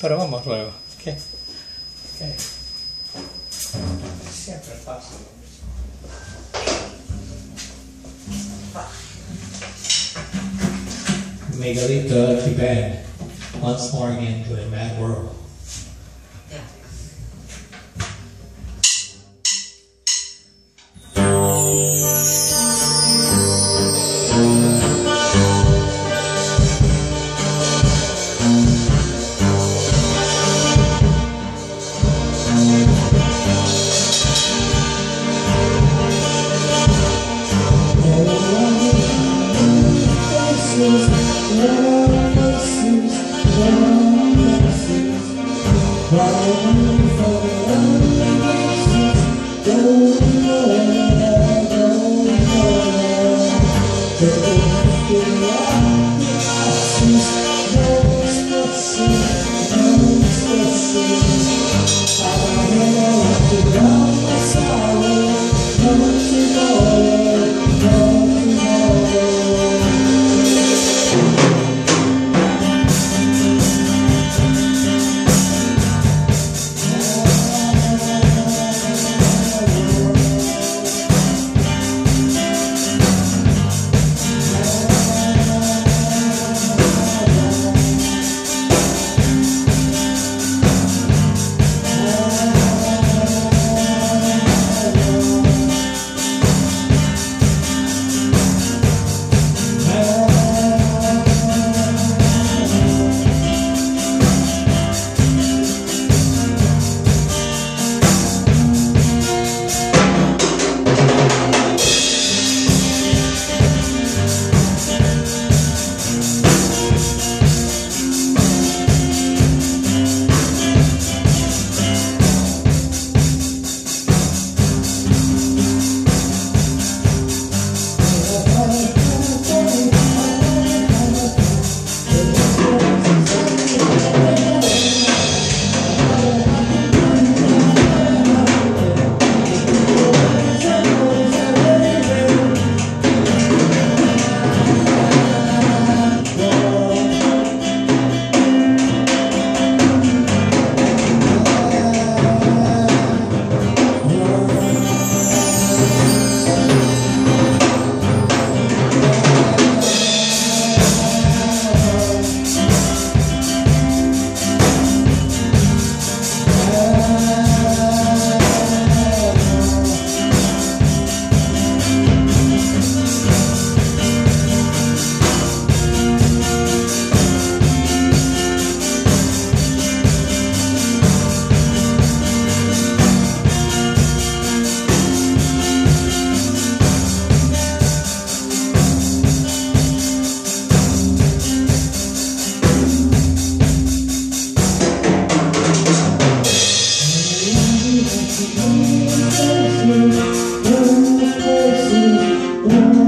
Pero vamos luego. ¿Qué? ¿Qué? Siempre pasa mismo. Miguelito Tibet, once more again to a mad world. Thank you.